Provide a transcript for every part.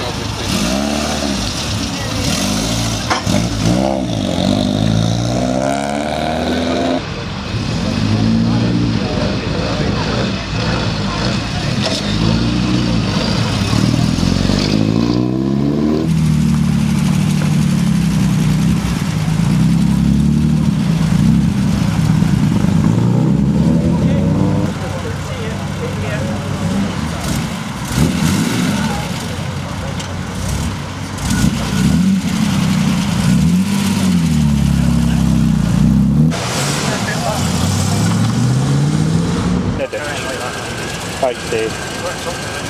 not- Thanks, Steve.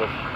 people.